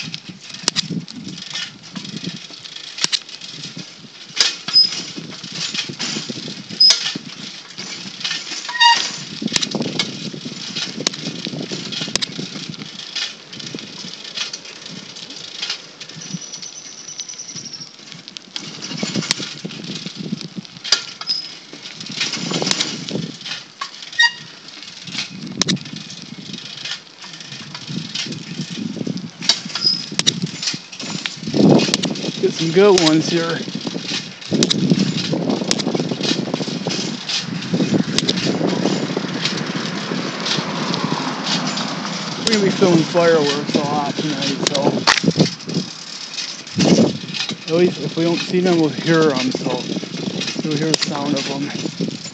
Get some good ones here. We're gonna be filming fireworks a lot tonight, so at least if we don't see them, we'll hear them. So you'll hear the sound of them.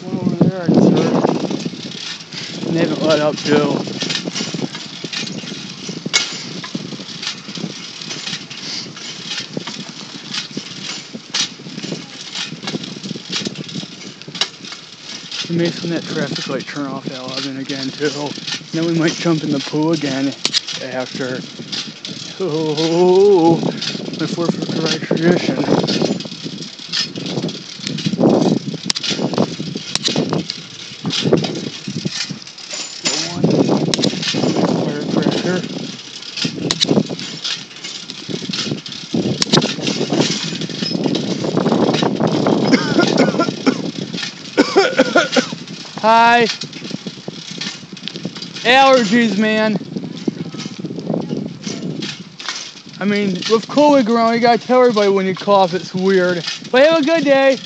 One over there, I just heard. And they haven't let up too. It makes when that traffic light turn off at 11 again too. Then we might jump in the pool again after. Oh, my 4th of July tradition. Go on. Firecracker. Hi. Allergies, man. I mean, with COVID around, you gotta tell everybody when you cough, it's weird. But have a good day.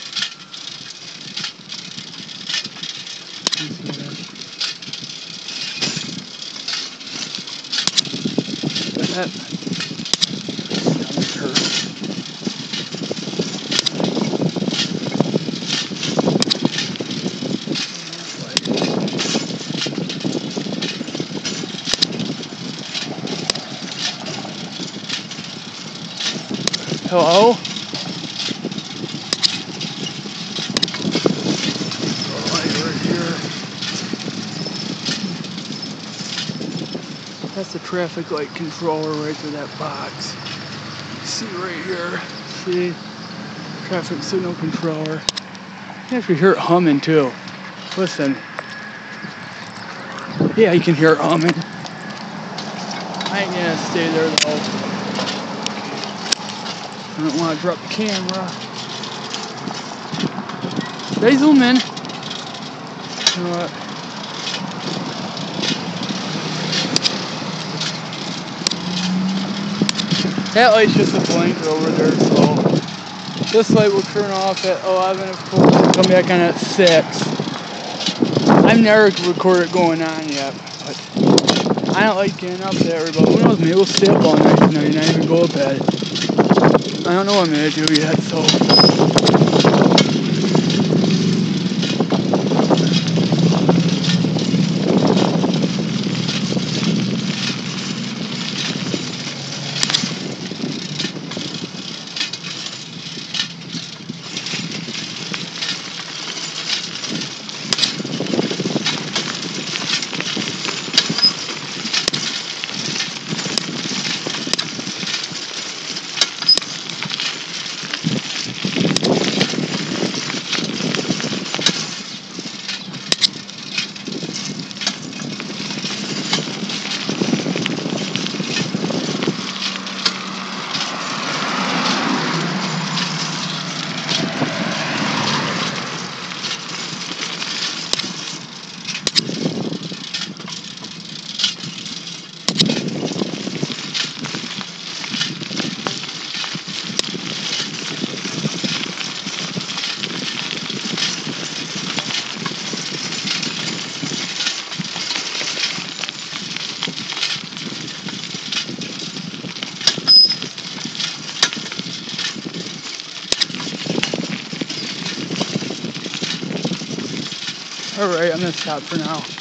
That Hello? That's the traffic light controller right through that box. See right here. See? Traffic signal controller. You actually hear it humming too. Listen. Yeah, you can hear it humming. I ain't gonna stay there though. I don't want to drop the camera. They zoom in. What? That light's just a blinker over there, so this light will turn off at 11, of course, come back on at 6. I've never recorded going on yet, but I don't like getting up there, but who knows, maybe we'll stay up all night tonight and not even go to bed. I don't know what I'm gonna do yet, so. Alright, I'm gonna stop for now.